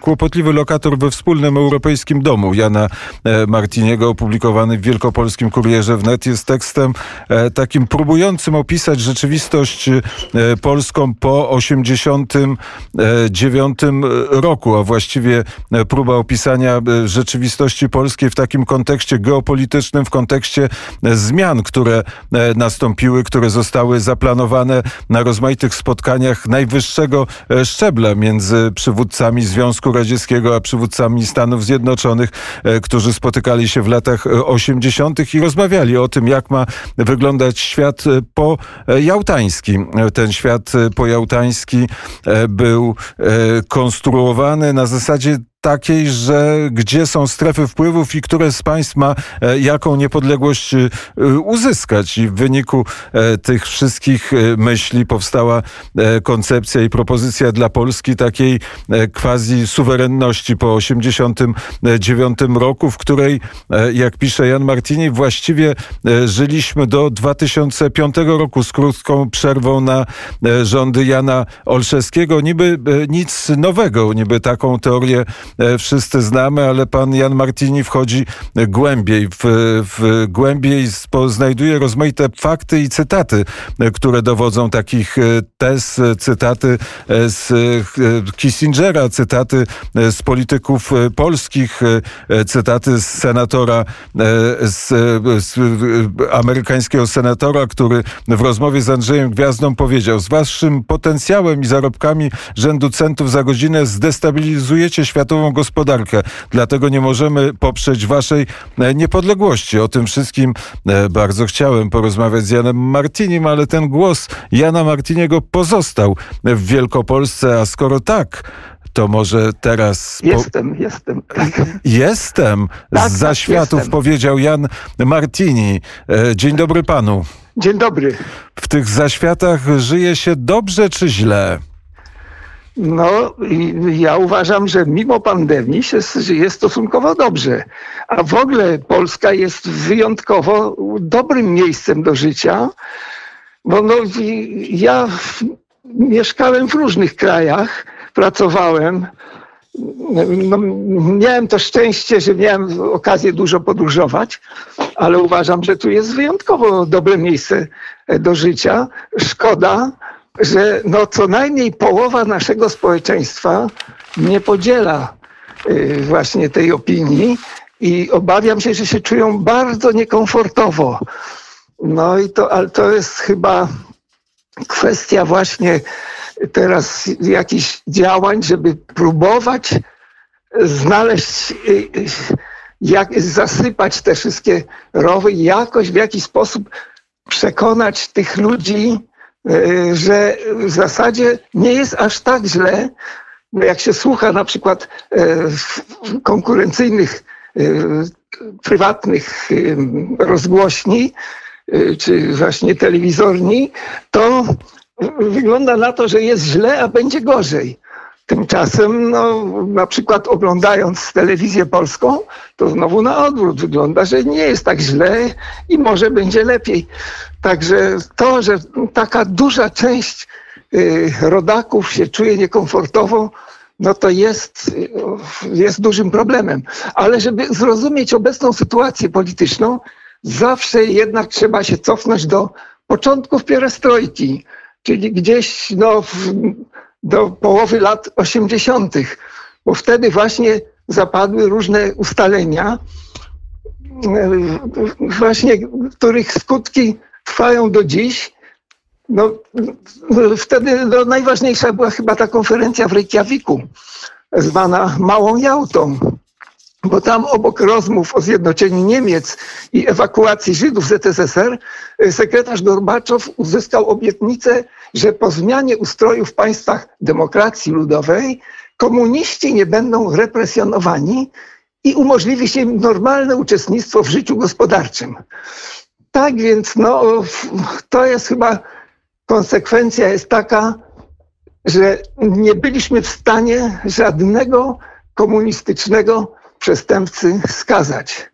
Kłopotliwy lokator we wspólnym europejskim domu Jana e, Martiniego, opublikowany w Wielkopolskim Kurierze wnet, jest tekstem e, takim próbującym opisać rzeczywistość e, polską po 89 roku, a właściwie próba opisania rzeczywistości polskiej w takim kontekście geopolitycznym, w kontekście zmian, które nastąpiły, które zostały zaplanowane na rozmaitych spotkaniach najwyższego szczebla między przywódcami Związku Związku Radzieckiego, a przywódcami Stanów Zjednoczonych, e, którzy spotykali się w latach 80. E, i rozmawiali o tym, jak ma wyglądać świat e, pojałtański. Ten świat pojałtański był konstruowany na zasadzie takiej, że gdzie są strefy wpływów i które z państw ma e, jaką niepodległość e, uzyskać. I w wyniku e, tych wszystkich myśli powstała koncepcja i propozycja dla Polski takiej quasi suwerenności po 89 roku, w której, jak pisze Jan Martini, właściwie żyliśmy do 2005 roku z krótką przerwą na rządy Jana Olszewskiego. Niby nic nowego, niby taką teorię wszyscy znamy, ale pan Jan Martini wchodzi głębiej, w, w głębiej znajduje rozmaite fakty i cytaty, e, które dowodzą takich e, tez, cytaty z Kissingera, cytaty z polityków polskich, cytaty z senatora, z, z amerykańskiego senatora, który w rozmowie z Andrzejem Gwiazdą powiedział, z waszym potencjałem i zarobkami rzędu centów za godzinę zdestabilizujecie światową gospodarkę. Dlatego nie możemy poprzeć waszej e, niepodległości. O tym wszystkim e, bardzo chciałem porozmawiać z Janem Martinim, ale ten głos Jana Martiniego pozostał w Wielkopolsce, a skoro tak, to może teraz. Jestem, po... jestem. Tak. Jestem. Tak, Z zaświatów tak, powiedział Jan Martini. E, dzień dobry panu. Dzień dobry. W tych zaświatach żyje się dobrze czy źle? No, ja uważam, że mimo pandemii się żyje stosunkowo dobrze. A w ogóle Polska jest wyjątkowo dobrym miejscem do życia, bo no, ja mieszkałem w różnych krajach, pracowałem. No, miałem to szczęście, że miałem okazję dużo podróżować, ale uważam, że tu jest wyjątkowo dobre miejsce do życia. Szkoda, że no co najmniej połowa naszego społeczeństwa nie podziela y, właśnie tej opinii i obawiam się, że się czują bardzo niekomfortowo. No i to, ale to jest chyba kwestia właśnie teraz jakichś działań, żeby próbować znaleźć, y, y, jak zasypać te wszystkie rowy i jakoś w jakiś sposób przekonać tych ludzi, że w zasadzie nie jest aż tak źle, jak się słucha na przykład e, konkurencyjnych e, prywatnych rozgłośni czy właśnie telewizorni, to wygląda na to, że jest źle, a będzie gorzej. Tymczasem, no, na przykład oglądając telewizję polską, to znowu na odwrót wygląda, że nie jest tak źle i może będzie lepiej. Także to, że taka duża część y, rodaków się czuje niekomfortowo, no to jest, jest dużym problemem. Ale żeby zrozumieć obecną sytuację polityczną, zawsze jednak trzeba się cofnąć do początków pierestrojki, czyli gdzieś no, do połowy lat 80., bo wtedy właśnie zapadły różne ustalenia, właśnie których skutki trwają do dziś. No, wtedy no, najważniejsza była chyba ta konferencja w Reykjaviku, zwana Małą Jałtą, bo tam obok rozmów o zjednoczeniu Niemiec i ewakuacji Żydów z ZSSR, sekretarz Gorbaczow uzyskał obietnicę, że po zmianie ustroju w państwach demokracji ludowej komuniści nie będą represjonowani i umożliwi się im normalne uczestnictwo w życiu gospodarczym. Tak więc no, to jest chyba konsekwencja jest taka, że nie byliśmy w stanie żadnego komunistycznego przestępcy skazać.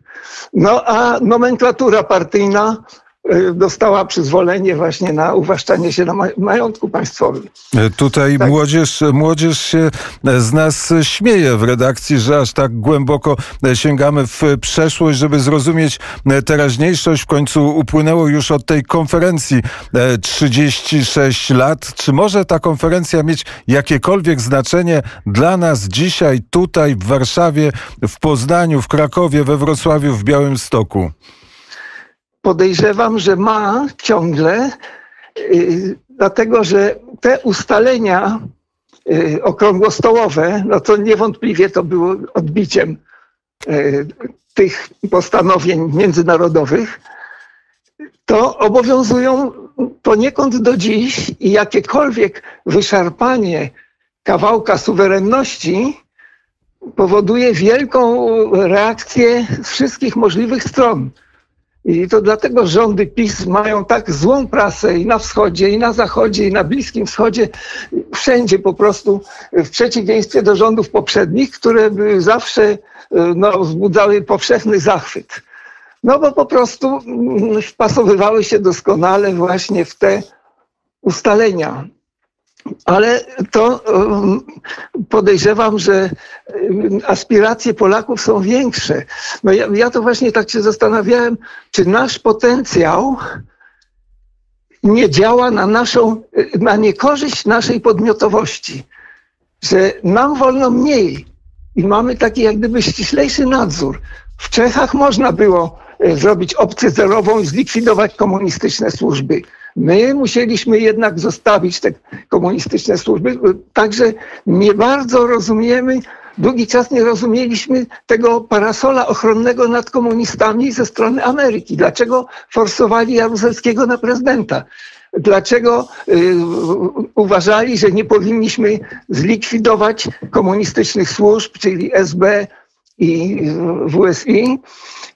No a nomenklatura partyjna dostała przyzwolenie właśnie na uwłaszczanie się na majątku państwowym. E, tutaj tak. młodzież, młodzież się z nas śmieje w redakcji, że aż tak głęboko sięgamy w przeszłość, żeby zrozumieć teraźniejszość. W końcu upłynęło już od tej konferencji 36 lat. Czy może ta konferencja mieć jakiekolwiek znaczenie dla nas dzisiaj, tutaj w Warszawie, w Poznaniu, w Krakowie, we Wrocławiu, w Białymstoku? Podejrzewam, że ma ciągle, y, dlatego że te ustalenia y, okrągłostołowe, no to niewątpliwie to było odbiciem y, tych postanowień międzynarodowych, to obowiązują poniekąd do dziś i jakiekolwiek wyszarpanie kawałka suwerenności powoduje wielką reakcję z wszystkich możliwych stron. I to dlatego rządy PiS mają tak złą prasę i na wschodzie, i na zachodzie, i na Bliskim Wschodzie, wszędzie po prostu, w przeciwieństwie do rządów poprzednich, które zawsze no, wzbudzały powszechny zachwyt. No bo po prostu mm, wpasowywały się doskonale właśnie w te ustalenia ale to podejrzewam, że aspiracje Polaków są większe. No ja, ja to właśnie tak się zastanawiałem, czy nasz potencjał nie działa na naszą, na niekorzyść naszej podmiotowości, że nam wolno mniej i mamy taki jak gdyby ściślejszy nadzór. W Czechach można było zrobić opcję zerową i zlikwidować komunistyczne służby. My musieliśmy jednak zostawić te komunistyczne służby. Także nie bardzo rozumiemy, długi czas nie rozumieliśmy tego parasola ochronnego nad komunistami ze strony Ameryki. Dlaczego forsowali Jaruzelskiego na prezydenta? Dlaczego y, uważali, że nie powinniśmy zlikwidować komunistycznych służb, czyli SB i WSI?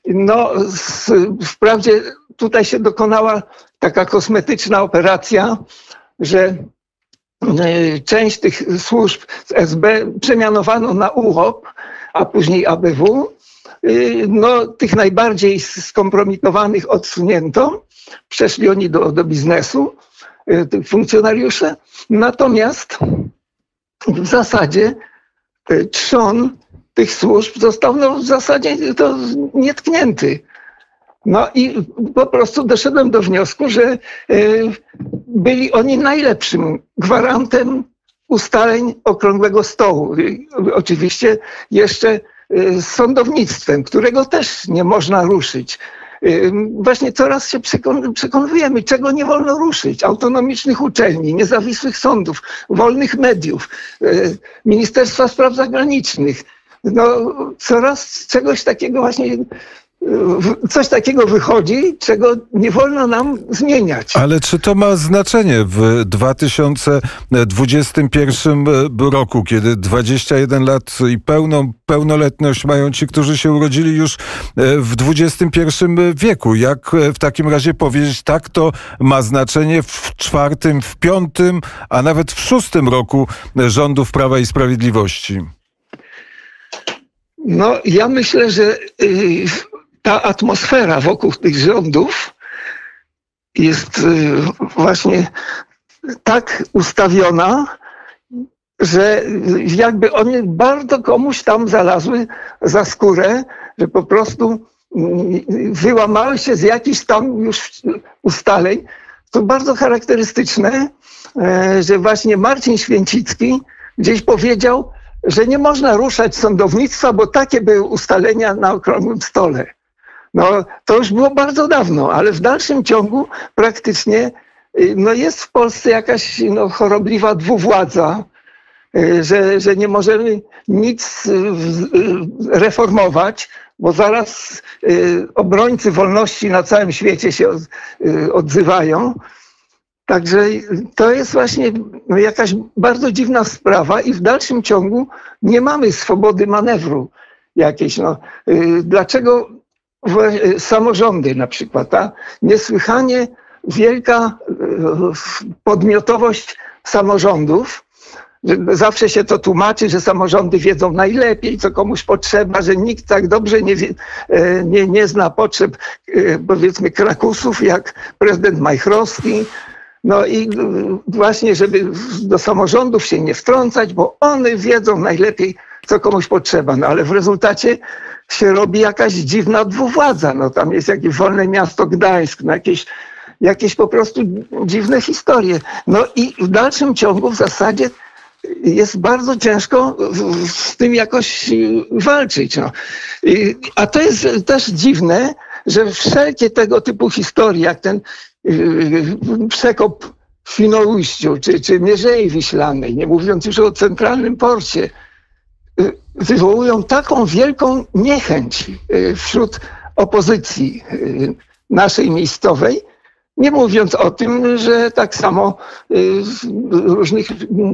No, z, wprawdzie tutaj się dokonała taka kosmetyczna operacja, że e, część tych służb z SB przemianowano na UROP, a później ABW. E, no, tych najbardziej skompromitowanych odsunięto, przeszli oni do, do biznesu, e, funkcjonariusze. Natomiast w zasadzie trzon tych służb został no, w zasadzie to nietknięty. No i po prostu doszedłem do wniosku, że e, byli oni najlepszym gwarantem ustaleń okrągłego stołu. Oczywiście jeszcze e, z sądownictwem, którego też nie można ruszyć. E, właśnie coraz się przekonujemy, czego nie wolno ruszyć. Autonomicznych uczelni, niezawisłych sądów, wolnych mediów, Ministerstwa Spraw Zagranicznych. No, coraz czegoś takiego właśnie coś takiego wychodzi, czego nie wolno nam zmieniać. Ale czy to ma znaczenie w 2021 roku, kiedy 21 lat i pełną pełnoletność mają ci, którzy się urodzili już w XXI wieku? Jak w takim razie powiedzieć, tak to ma znaczenie w czwartym, w piątym, a nawet w szóstym roku rządów Prawa i Sprawiedliwości? No, ja myślę, że y, ta atmosfera wokół tych rządów jest y, właśnie tak ustawiona, że jakby one bardzo komuś tam zalazły za skórę, że po prostu y, wyłamały się z jakichś tam już ustaleń. To bardzo charakterystyczne, e, że właśnie Marcin Święcicki gdzieś powiedział, że nie można ruszać sądownictwa, bo takie były ustalenia na okrągłym stole. No, to już było bardzo dawno, ale w dalszym ciągu praktycznie y, no, jest w Polsce jakaś no, chorobliwa dwuwładza, y, że, że nie możemy nic y, reformować, bo zaraz obrońcy wolności na całym świecie się odzywają. Także to jest właśnie jakaś bardzo dziwna sprawa i w dalszym ciągu nie mamy swobody manewru jakiejś. No, dlaczego E, samorządy na przykład, ta niesłychanie wielka e, podmiotowość samorządów Zawsze się to tłumaczy, że samorządy wiedzą najlepiej, co komuś potrzeba, że nikt tak dobrze nie, e, nie, nie zna potrzeb, powiedzmy, krakusów jak prezydent Majchrowski. No i właśnie, żeby do samorządów się nie wtrącać, bo one wiedzą najlepiej, co komuś potrzeba. No ale w rezultacie się robi jakaś dziwna dwuwładza. No tam jest jakieś wolne miasto Gdańsk, no jakieś, jakieś po prostu dziwne historie. No i w dalszym ciągu w zasadzie jest bardzo ciężko z tym jakoś walczyć. No. A to jest też dziwne, że wszelkie tego typu historie, jak ten y, przekop w Świnoujściu, czy, czy Mierzei Wiślanej, nie mówiąc już o centralnym porcie, y, wywołują taką wielką niechęć y, wśród opozycji naszej miejscowej, nie mówiąc o tym, że tak samo y, różnych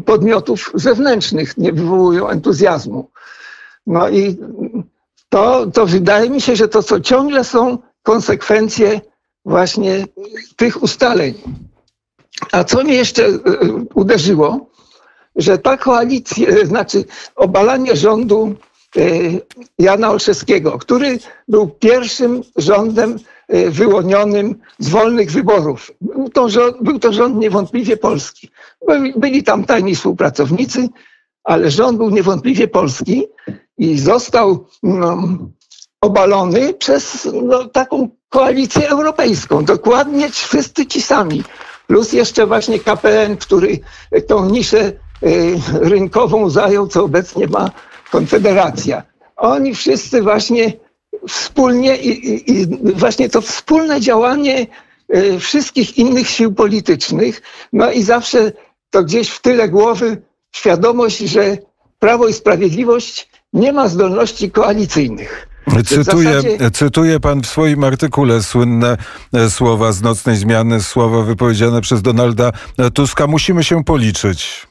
podmiotów zewnętrznych nie wywołują entuzjazmu. No i to, to wydaje mi się, że to co ciągle są konsekwencje właśnie tych ustaleń. A co mnie jeszcze y, uderzyło, że ta koalicja, y, znaczy obalanie rządu Jana Olszewskiego, który był pierwszym rządem wyłonionym z wolnych wyborów. Był to rząd, był to rząd niewątpliwie polski. Byli tam tajni współpracownicy, ale rząd był niewątpliwie polski i został no, obalony przez no, taką koalicję europejską. Dokładnie wszyscy ci sami. Plus jeszcze właśnie KPN, który tą niszę y, rynkową zajął, co obecnie ma Konfederacja. Oni wszyscy właśnie wspólnie i, i, i właśnie to wspólne działanie e, wszystkich innych sił politycznych, no i zawsze to gdzieś w tyle głowy świadomość, że Prawo i Sprawiedliwość nie ma zdolności koalicyjnych. Cytuję, zasadzie... cytuje pan w swoim artykule słynne e, słowa z nocnej zmiany, słowa wypowiedziane przez Donalda Tuska. Musimy się policzyć.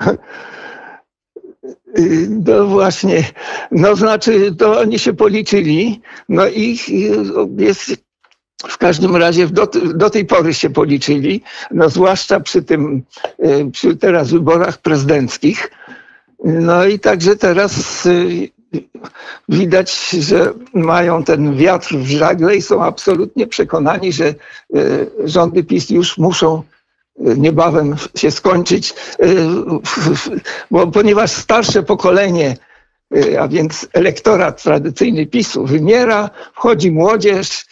No właśnie, no znaczy to oni się policzyli, no i jest w każdym razie do, do tej pory się policzyli, no zwłaszcza przy tym, e, przy teraz wyborach prezydenckich. No i także teraz e, widać, że mają ten wiatr w żagle i są absolutnie przekonani, że e, rządy PiS już muszą niebawem się skończyć, y, bo ponieważ starsze pokolenie, a więc elektorat tradycyjny PiSu wymiera, wchodzi młodzież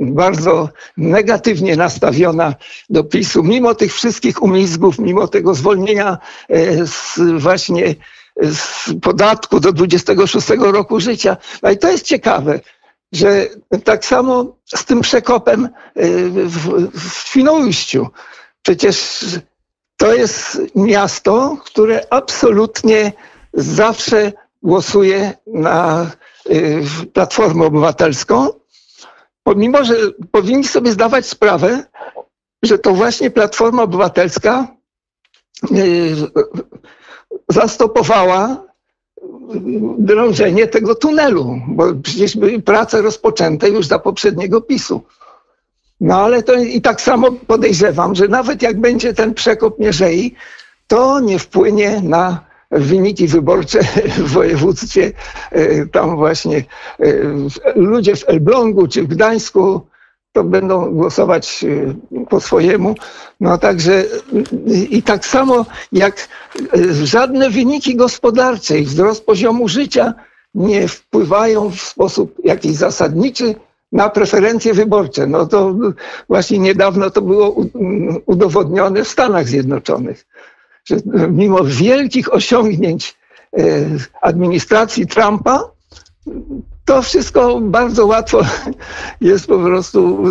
bardzo negatywnie nastawiona do PiSu, mimo tych wszystkich umizgów, mimo tego zwolnienia z właśnie z podatku do 26 roku życia. No i to jest ciekawe, że tak samo z tym przekopem w, w Świnoujściu. Przecież to jest miasto, które absolutnie zawsze głosuje na y, Platformę Obywatelską, pomimo że powinni sobie zdawać sprawę, że to właśnie Platforma Obywatelska y, zastopowała drążenie tego tunelu, bo przecież były prace rozpoczęte już za poprzedniego PiSu. No ale to i tak samo podejrzewam, że nawet jak będzie ten przekop Mierzei, to nie wpłynie na wyniki wyborcze w województwie. E, tam właśnie e, ludzie w Elblągu czy w Gdańsku to będą głosować e, po swojemu. No także i tak samo jak żadne wyniki gospodarcze i wzrost poziomu życia nie wpływają w sposób jakiś zasadniczy na preferencje wyborcze. No to właśnie niedawno to było udowodnione w Stanach Zjednoczonych, że mimo wielkich osiągnięć administracji Trumpa, to wszystko bardzo łatwo jest po prostu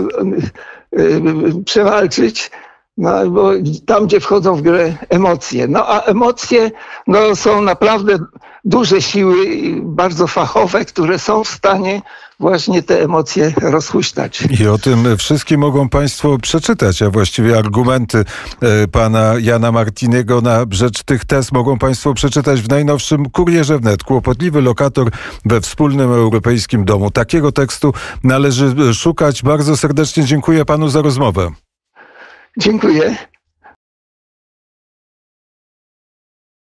przewalczyć. No, bo tam, gdzie wchodzą w grę emocje. No a emocje no, są naprawdę duże siły, bardzo fachowe, które są w stanie właśnie te emocje rozhuśtać. I o tym wszystkim mogą Państwo przeczytać, a właściwie argumenty e, pana Jana Martiniego na rzecz tych tez mogą Państwo przeczytać w najnowszym Kurierze Wnet. Kłopotliwy lokator we wspólnym europejskim domu. Takiego tekstu należy szukać. Bardzo serdecznie dziękuję Panu za rozmowę. Dziękuję.